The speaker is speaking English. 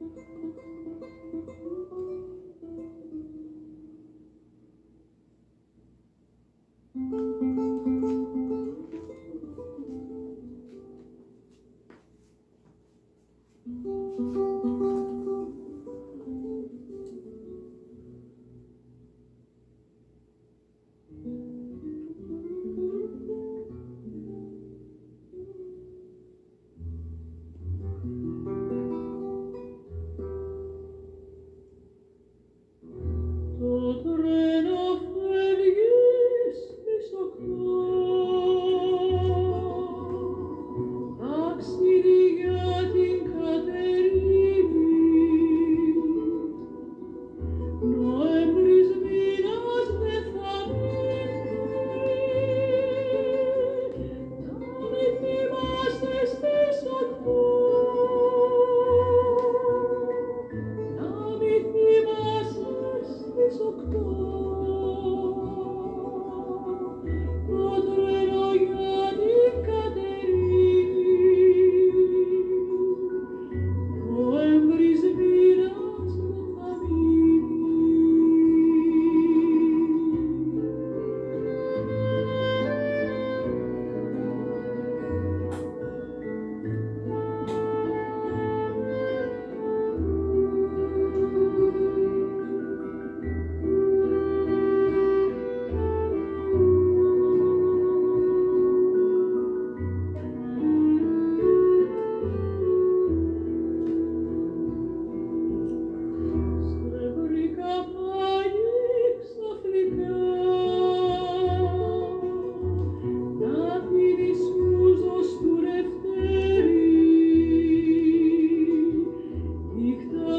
you October. the